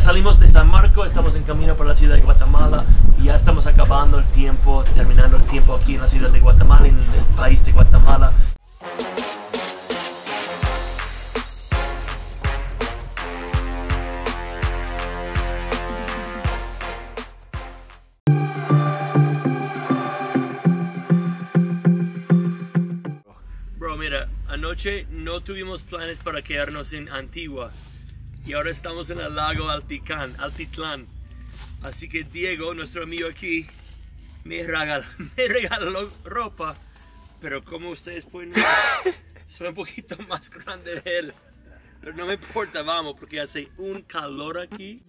salimos de San Marco, estamos en camino para la ciudad de Guatemala y ya estamos acabando el tiempo, terminando el tiempo aquí en la ciudad de Guatemala, en el país de Guatemala. Bro, mira, anoche no tuvimos planes para quedarnos en Antigua y ahora estamos en el lago Alticán, Altitlán. Así que Diego, nuestro amigo aquí, me regaló, me regaló ropa, pero como ustedes pueden ver, soy un poquito más grande de él. Pero no me importa, vamos, porque hace un calor aquí.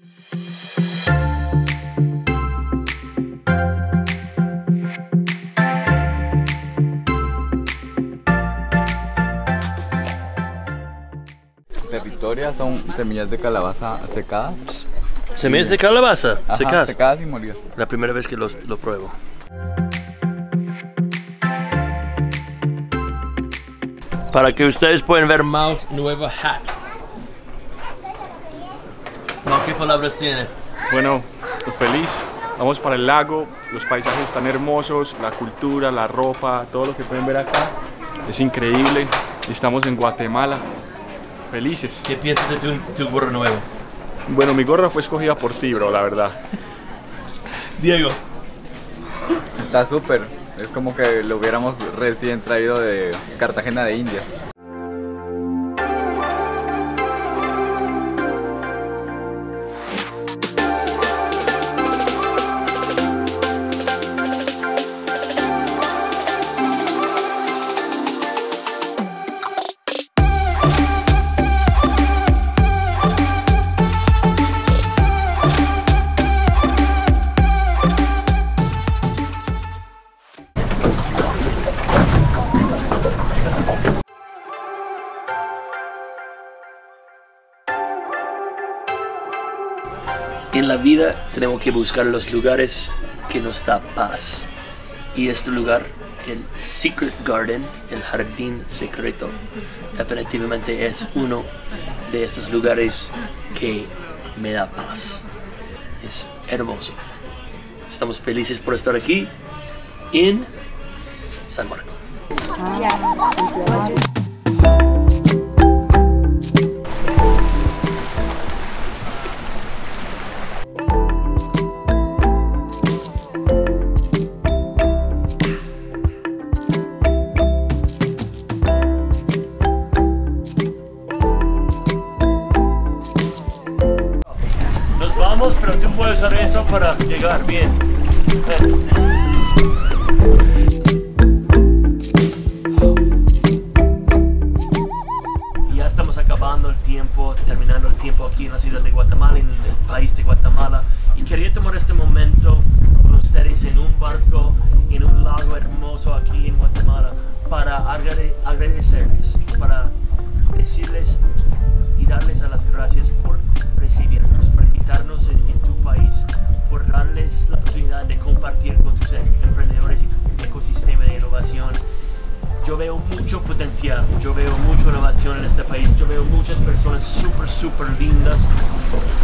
De Victoria son semillas de calabaza secadas. Semillas de calabaza, Ajá, secas. secadas y molidas. La primera vez que los, lo pruebo. Para que ustedes puedan ver más nueva hat. No, ¿Qué palabras tiene? Bueno, pues feliz. Vamos para el lago, los paisajes están hermosos, la cultura, la ropa, todo lo que pueden ver acá es increíble. Estamos en Guatemala, felices. ¿Qué piensas de tu, tu gorro nuevo? Bueno, mi gorra fue escogida por ti, bro, la verdad. Diego. Está súper. Es como que lo hubiéramos recién traído de Cartagena de Indias. En la vida tenemos que buscar los lugares que nos da paz. Y este lugar, el Secret Garden, el jardín secreto, definitivamente es uno de esos lugares que me da paz. Es hermoso. Estamos felices por estar aquí en San Marco. Usar eso para llegar bien. Ya estamos acabando el tiempo, terminando el tiempo aquí en la ciudad de Guatemala, en el país de Guatemala. Y quería tomar este momento con ustedes en un barco, en un lago hermoso aquí en Guatemala, para agrade- agradecerles, para decirles y darles las gracias por recibirnos, oportunidad de compartir con tus em- emprendedores y tu ecosistema de innovación. Yo veo mucho potencial, yo veo mucha innovación en este país, yo veo muchas personas súper, súper lindas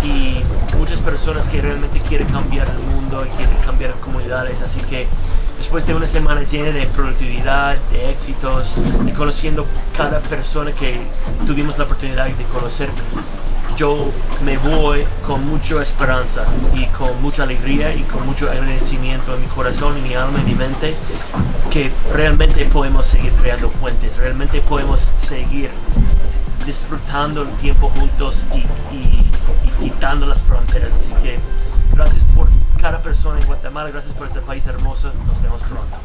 y muchas personas que realmente quieren cambiar el mundo y quieren cambiar comunidades. Así que después de una semana llena de productividad, de éxitos, y conociendo cada persona que tuvimos la oportunidad de conocer, yo me voy con mucha esperanza y con mucha alegría y con mucho agradecimiento en mi corazón, en mi alma, en mi mente, que realmente podemos seguir creando puentes, realmente podemos seguir disfrutando el tiempo juntos y, y- quitando las fronteras. Así que gracias por cada persona en Guatemala, gracias por este país hermoso, nos vemos pronto.